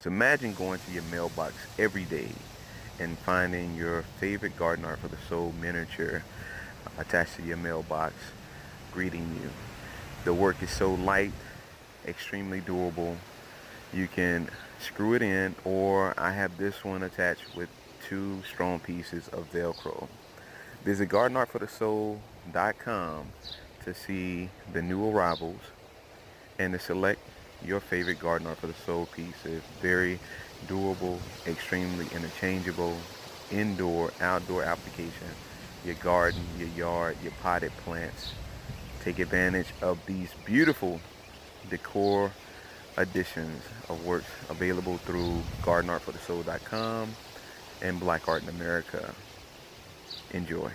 So imagine going to your mailbox every day and finding your favorite garden art for the soul miniature attached to your mailbox greeting you. The work is so light, extremely durable. You can screw it in or I have this one attached with two strong pieces of Velcro. Visit gardenartforthesoul.com to see the new arrivals and to select your favorite garden art for the soul piece is very durable, extremely interchangeable, indoor, outdoor application. Your garden, your yard, your potted plants. Take advantage of these beautiful decor editions of works available through gardenartforthesoul.com and Black Art in America. Enjoy.